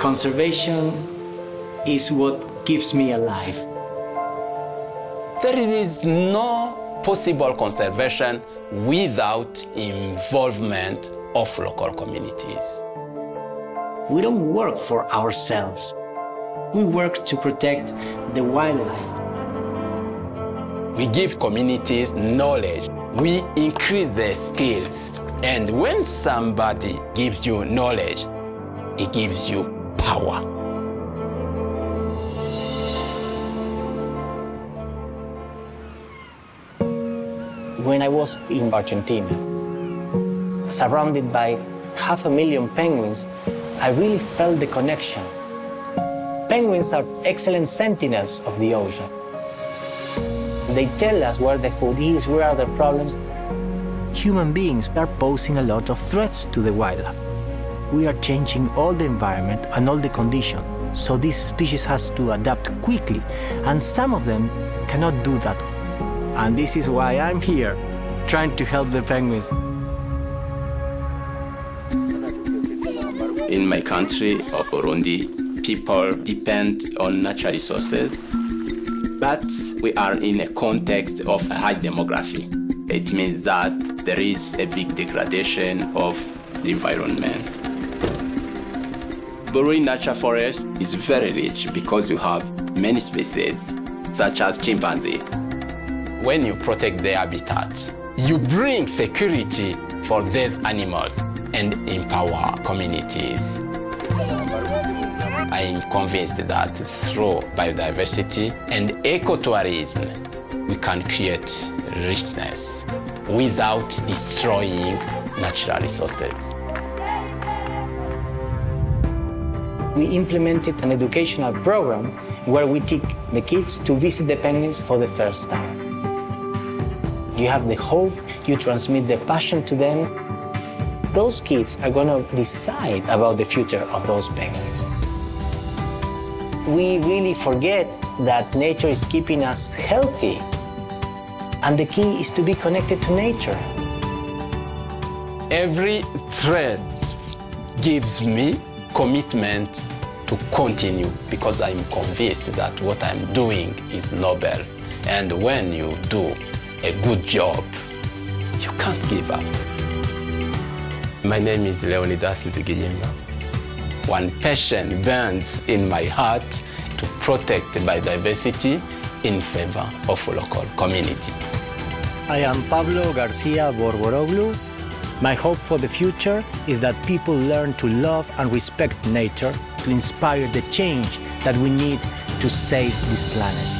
Conservation is what keeps me alive. There is no possible conservation without involvement of local communities. We don't work for ourselves. We work to protect the wildlife. We give communities knowledge. We increase their skills. And when somebody gives you knowledge, it gives you power. When I was in Argentina, surrounded by half a million penguins, I really felt the connection. Penguins are excellent sentinels of the ocean. They tell us where the food is, where are the problems. Human beings are posing a lot of threats to the wildlife. We are changing all the environment and all the conditions, so this species has to adapt quickly, and some of them cannot do that. And this is why I'm here, trying to help the penguins. In my country of Burundi, people depend on natural resources, but we are in a context of high demography. It means that there is a big degradation of the environment. Bururi Natural Forest is very rich because you have many species, such as chimpanzee. When you protect their habitat, you bring security for these animals and empower communities. I am convinced that through biodiversity and ecotourism, we can create richness without destroying natural resources. We implemented an educational program where we take the kids to visit the penguins for the first time. You have the hope, you transmit the passion to them. Those kids are going to decide about the future of those penguins. We really forget that nature is keeping us healthy. And the key is to be connected to nature. Every thread gives me commitment to continue because I'm convinced that what I'm doing is noble. And when you do a good job, you can't give up. My name is Leonidas Nzigiyimpa. One passion burns in my heart to protect biodiversity in favor of local community. I am Pablo Garcia Borboroglu. My hope for the future is that people learn to love and respect nature to inspire the change that we need to save this planet.